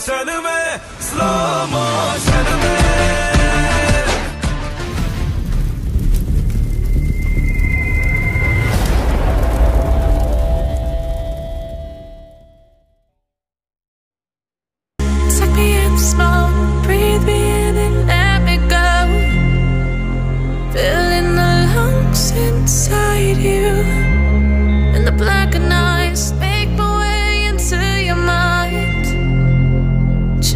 Motion में slow motion में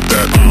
got that.